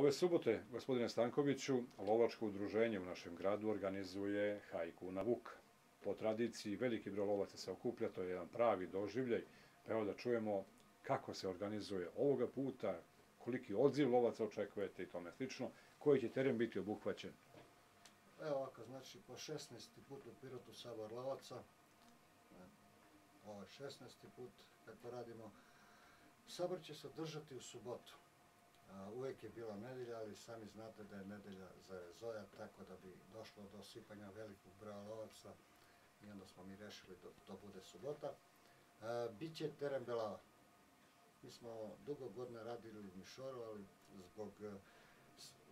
Ove subote, gospodine Stankoviću, lovačko udruženje u našem gradu organizuje hajku na Vuk. Po tradiciji, veliki broj lovaca se okuplja, to je jedan pravi doživljaj. Evo da čujemo kako se organizuje ovoga puta, koliki odziv lovaca očekujete i tome slično, koji će teren biti obuhvaćen. Evo ovako, znači po 16. put u Pirotu sabor lovaca, ovo je 16. put kako radimo. Sabor će se održati u subotu. Uvijek je bila nedelja, ali sami znate da je nedelja za Zoja, tako da bi došlo do sipanja velikog broja lovaca i onda smo mi rešili da to bude subota. Biće teren Belava. Mi smo dugo godina radili u Mišoru, ali zbog e,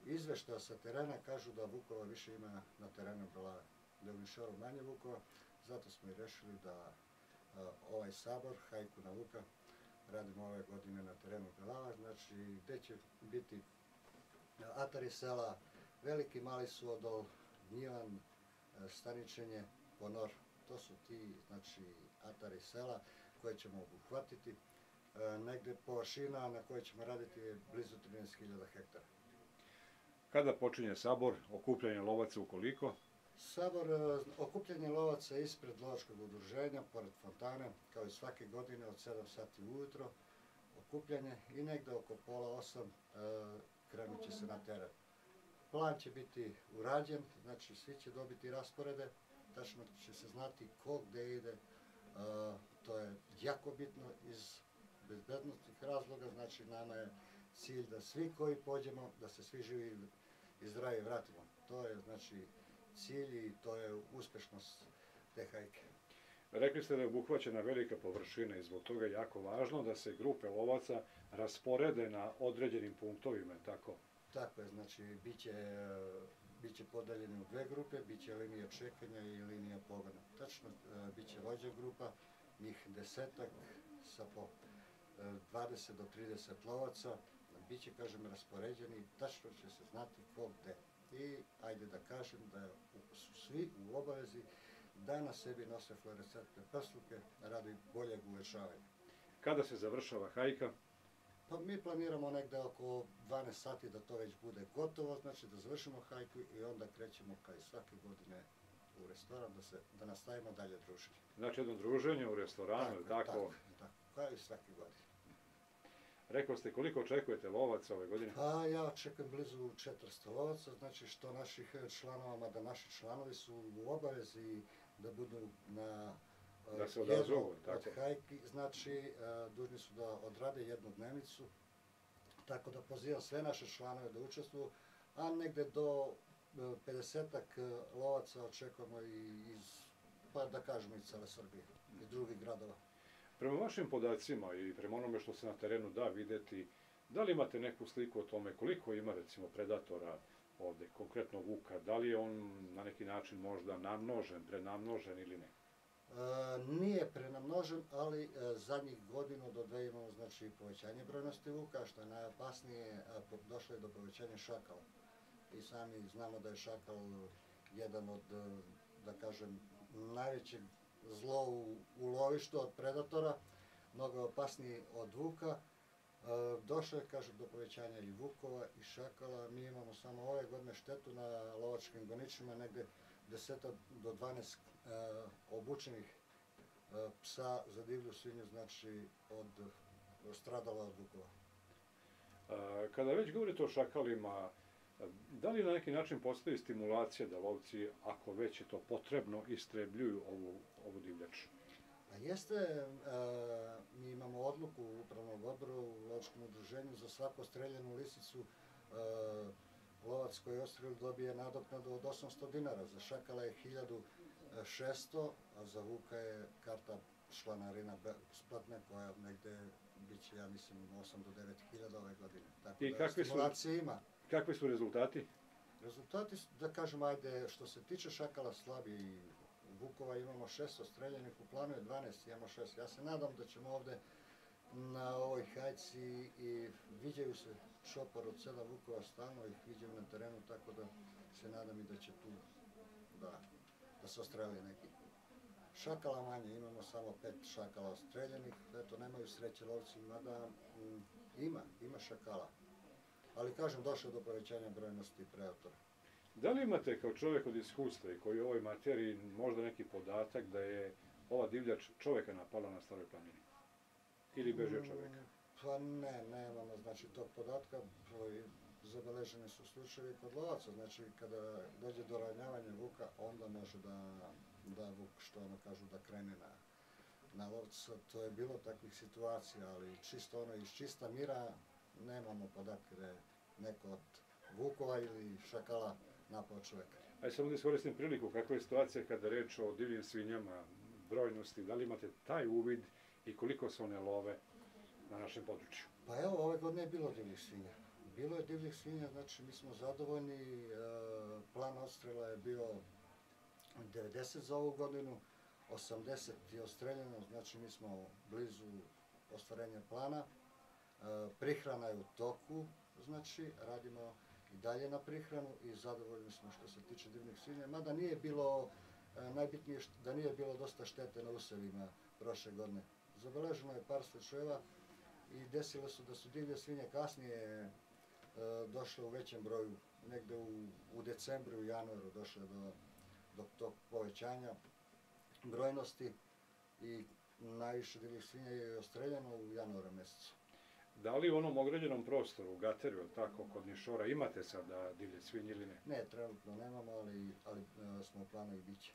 izveštaja sa terena kažu da Vukova više ima na terenu Belave, da je u Mišoru manje Vukova, zato smo i rešili da ovaj sabor, hajku na Vuka, radimo ove godine na terenu Belava, znači gde će biti atari sela, veliki mali suodol, njivan, e, staničenje, ponor, to su ti znači, atari sela koje ćemo obuhvatiti. E, negde površina na kojoj ćemo raditi je blizu 13.000 hektara. Kada počinje sabor, okupljanje lovaca u koliko? Sabor, e, okupljanje lovaca ispred lovačkog udruženja, pored fontane, kao i svake godine od 7 sati ujutro, okupljanje i negde oko pola osam e, krenut će se na teren. Plan će biti urađen, znači svi će dobiti rasporede, tačno će se znati ko gde ide, e, to je jako bitno iz bezbednostnih razloga, znači nama je cilj da svi koji pođemo, da se svi živi i zdravi vratimo. To je znači cilj i to je uspešnost te hajke. Rekli ste da je obuhvaćena velika površina i zbog toga je jako važno da se grupe lovaca rasporede na određenim punktovima, tako? Tako je, znači biće, biće podeljeni u dve grupe, biće linija čekanja i linija pogona. Tačno, biće vođa grupa, njih desetak sa po 20 do 30 lovaca, biće, kažem, raspoređeni, tačno će se znati ko gde i ajde da kažem da su svi u obavezi da na sebi nose fluorescentne prsluke radi boljeg uvešavanja. Kada se završava hajka? Pa mi planiramo negde oko 12 sati da to već bude gotovo, znači da završimo hajku i onda krećemo kao i svake godine u restoran da, se, da nastavimo dalje druženje. Znači jedno druženje u restoranu? Tako, tako, tako kao i svake godine. Rekao ste koliko očekujete lovaca ove godine? Pa ja očekujem blizu 400 lovaca, znači što naših članova, mada naši članovi su u obavezi da budu na da se odazovu, tako. od hajki, znači e, dužni su da odrade jednu dnevnicu, tako da pozivam sve naše članove da učestvuju, a negde do 50-ak e, lovaca očekujemo i iz, pa da kažemo, iz cele Srbije i drugih gradova. Prema vašim podacima i prema onome što se na terenu da videti, da li imate neku sliku o tome koliko ima recimo predatora ovde, konkretno vuka, da li je on na neki način možda namnožen, prenamnožen ili ne? E, nije prenamnožen, ali e, zadnjih godinu do dve imamo znači povećanje brojnosti vuka, što je najopasnije, e, došlo je do povećanja šakala. I sami znamo da je šakal jedan od, e, da kažem, najvećeg zlo u, u lovištu od predatora, mnogo opasniji od vuka. E, došlo je, kažem, do povećanja i vukova i šakala. Mi imamo samo ove godine štetu na lovačkim goničima, negde 10 do 12 e, obučenih e, psa za divlju svinju, znači od stradala od vukova. Kada već govorite o šakalima, Da li na neki način postoji stimulacija da lovci, ako već je to potrebno, istrebljuju ovu, ovu divljač? Pa jeste, e, mi imamo odluku u upravnom odboru u lovačkom udruženju za svaku streljenu lisicu e, lovac koji je ostrelil dobije nadoknadu od 800 dinara, za šakala je 1600, a za vuka je karta članarina splatne koja negde biće, ja mislim, 8 do 9 hiljada ove godine. Tako I da stimulacija su... ima. Kakvi su rezultati? Rezultati, da kažem, ajde, što se tiče šakala slabi i Vukova imamo šest ostreljenih, u planu je 12, imamo šest. Ja se nadam da ćemo ovde na ovoj hajci i viđaju se šopar od sedam Vukova stalno, ih viđaju na terenu, tako da se nadam i da će tu da, da se ostreli neki. Šakala manje, imamo samo pet šakala ostreljenih, eto, nemaju sreće lovci, mada m, ima, ima šakala Ali kažem, došlo do povećanja brojnosti predatora. Da li imate kao čovjek od iskustva i koji u ovoj materiji možda neki podatak da je ova divljač čovjeka napala na staroj planini? Ili beže čovjeka? Mm, Pa ne, nemamo znači tog podatka. Ovi Zabeleženi su slučajevi kod lovaca, znači kada dođe do ranjavanja vuka, onda može da, da vuk, što ono kažu, da krene na, na lovca. To je bilo takvih situacija, ali čisto ono iz čista mira nemamo podatke da je neko od vukova ili šakala napao čovjeka. Ajde samo da iskoristim priliku, kakva je situacija kada reč o divljim svinjama, brojnosti, da li imate taj uvid i koliko se one love na našem području? Pa evo, ove godine je bilo divljih svinja. Bilo je divljih svinja, znači mi smo zadovoljni. e, Plan odstrela je bio 90 za ovu godinu, 80 je ostreljeno, znači mi smo blizu ostvarenja plana. E, Prihrana je u toku, znači radimo i dalje na prihranu i zadovoljni smo što se tiče divljih svinja. Mada nije bilo, e, najbitnije da nije bilo dosta štete na usevima prošle godine. Zabeleženo je par slučajeva i desilo se da su divlje svinje kasnije e, došle u većem broju, negde u, u decembru, u januaru došle do, do tog povećanja brojnosti i najviše divljih svinja je ostreljeno u januaru mjesecu. Da li u onom ograđenom prostoru, u Gateru, tako, kod Nišora, imate sada divlje svinje ili ne? Ne, trenutno nemamo, ali, ali e, smo u planu i bit će.